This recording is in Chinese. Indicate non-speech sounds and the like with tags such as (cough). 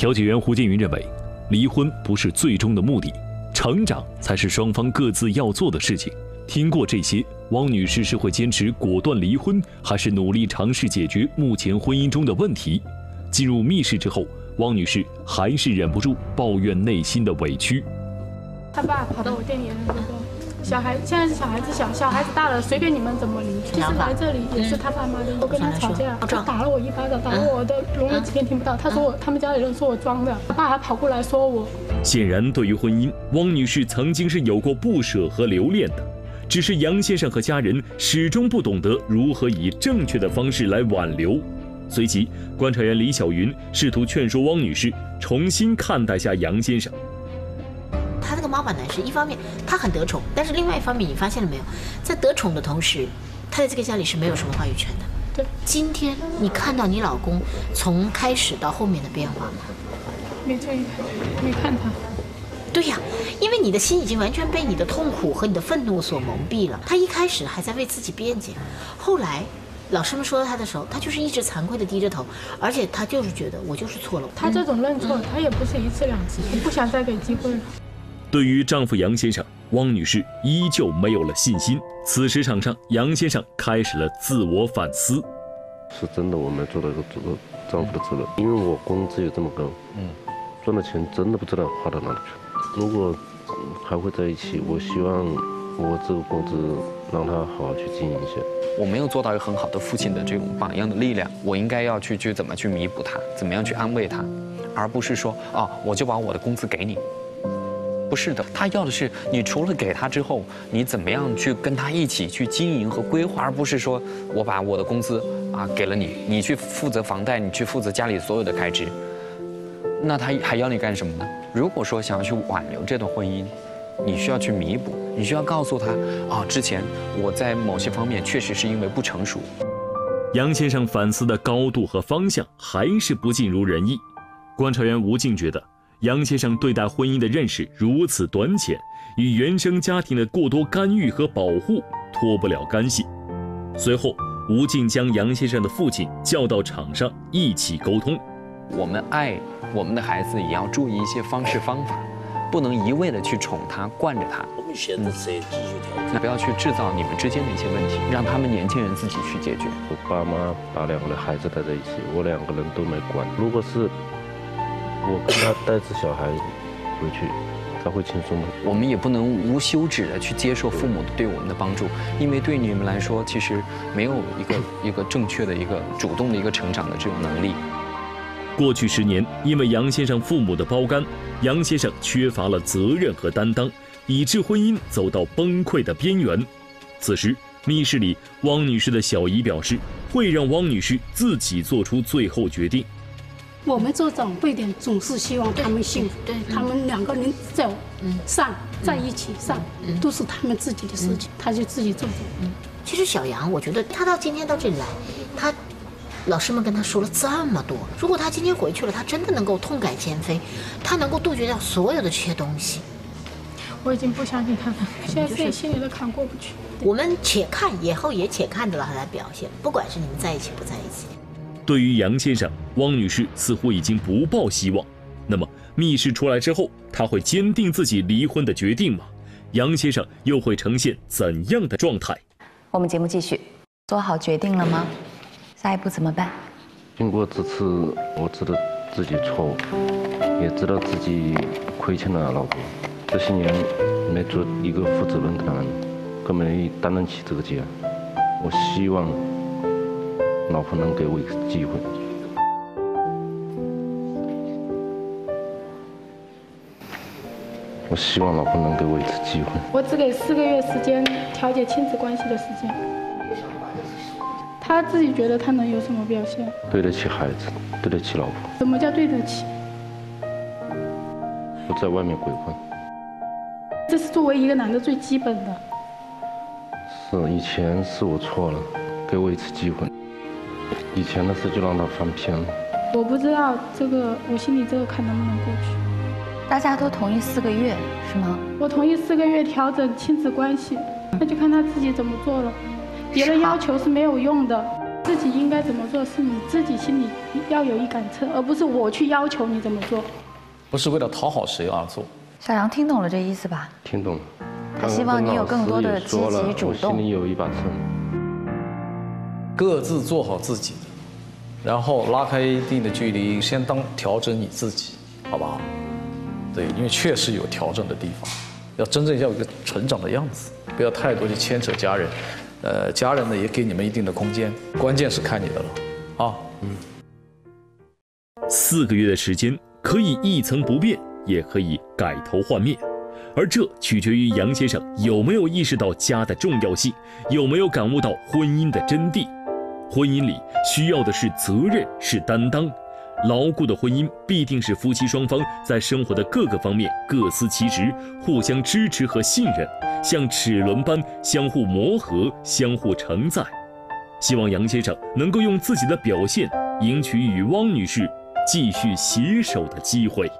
调解员胡建云认为，离婚不是最终的目的，成长才是双方各自要做的事情。听过这些，汪女士是会坚持果断离婚，还是努力尝试解决目前婚姻中的问题？进入密室之后，汪女士还是忍不住抱怨内心的委屈。他爸跑到我店里来说：“小孩现在是小孩子小，小孩子大了，随便你们怎么离。其实来这里也是他爸妈的，我跟他吵架，他打了我一巴掌，打了我的聋了几天听不到。他说我他们家里人说我装的，他爸还跑过来说我。显然，对于婚姻，汪女士曾经是有过不舍和留恋的。只是杨先生和家人始终不懂得如何以正确的方式来挽留。随即，观察员李小云试图劝说汪女士重新看待下杨先生。他这个妈男是一方面他很得宠，但是另外一方面你发现了没有，在得宠的同时，他在这个家里是没有什么话语权的。对，今天你看到你老公从开始到后面的变化吗？没注意，没看他。对呀，因为你的心已经完全被你的痛苦和你的愤怒所蒙蔽了。他一开始还在为自己辩解，后来老师们说到他的时候，他就是一直惭愧的低着头，而且他就是觉得我就是错了。他这种认错，他也不是一次两次，我不想再给机会了。对于丈夫杨先生，汪女士依旧没有了信心。此时场上，杨先生开始了自我反思：是真的，我没做到一个做丈夫的责任，因为我工资有这么高，嗯，赚的钱真的不知道花到哪里去了。如果还会在一起，我希望我这个工资让他好好去经营一下。我没有做到一个很好的父亲的这种榜样的力量，我应该要去去怎么去弥补他，怎么样去安慰他，而不是说啊，我就把我的工资给你。不是的，他要的是你除了给他之后，你怎么样去跟他一起去经营和规划，而不是说我把我的工资啊给了你，你去负责房贷，你去负责家里所有的开支。那他还要你干什么呢？如果说想要去挽留这段婚姻，你需要去弥补，你需要告诉他啊，之前我在某些方面确实是因为不成熟。杨先生反思的高度和方向还是不尽如人意。观察员吴静觉得，杨先生对待婚姻的认识如此短浅，与原生家庭的过多干预和保护脱不了干系。随后，吴静将杨先生的父亲叫到场上一起沟通。我们爱我们的孩子，也要注意一些方式方法，不能一味的去宠他、惯着他。我们现在在继续调整，不要去制造你们之间的一些问题，让他们年轻人自己去解决。我爸妈把两个孩子带在一起，我两个人都没管。如果是我跟他带着小孩回去，他会轻松吗？我们也不能无休止的去接受父母对我们的帮助，因为对你们来说，其实没有一个 (coughs) 一个正确的一个主动的一个成长的这种能力。过去十年，因为杨先生父母的包干，杨先生缺乏了责任和担当，以致婚姻走到崩溃的边缘。此时，密室里，汪女士的小姨表示，会让汪女士自己做出最后决定。我们做长辈的总是希望他们幸福，对他们两个人走上在一起散，都是他们自己的事情，他就自己做主。其实小杨，我觉得他到今天到这里来，他。老师们跟他说了这么多，如果他今天回去了，他真的能够痛改前非，他能够杜绝掉所有的这些东西。我已经不相信他了，现在自己心里的坎过不去。我们且看以后也且看着他的表现，不管是你们在一起不在一起。对于杨先生，汪女士似乎已经不抱希望。那么密室出来之后，他会坚定自己离婚的决定吗？杨先生又会呈现怎样的状态？我们节目继续，做好决定了吗？下一步怎么办？经过这次，我知道自己错误，也知道自己亏欠了老婆。这些年没做一个负责任的男人，更没担得起这个家。我希望老婆能给我一个机会。我希望老婆能给我一次机会。我只给四个月时间调解亲子关系的时间。他自己觉得他能有什么表现？对得起孩子，对得起老婆。什么叫对得起？我在外面鬼混。这是作为一个男的最基本的。是以前是我错了，给我一次机会。以前的事就让他翻篇了。我不知道这个，我心里这个坎能不能过去？大家都同意四个月是吗？我同意四个月调整亲子关系，那就看他自己怎么做了。别人要求是没有用的，自己己应该怎么做，是你自己心里要有一杆秤，而不是我去要求你怎么做。不是为了讨好谁而做。小杨听懂了这意思吧？听懂了。他希望你有更多的积极主动。心里有一把秤。各自做好自己的，然后拉开一定的距离，先当调整你自己，好不好？对，因为确实有调整的地方，要真正要一个成长的样子，不要太多去牵扯家人。呃，家人呢也给你们一定的空间，关键是看你的了，啊，嗯。四个月的时间可以一成不变，也可以改头换面，而这取决于杨先生有没有意识到家的重要性，有没有感悟到婚姻的真谛。婚姻里需要的是责任，是担当。牢固的婚姻必定是夫妻双方在生活的各个方面各司其职，互相支持和信任，像齿轮般相互磨合、相互承载。希望杨先生能够用自己的表现，赢取与汪女士继续携手的机会。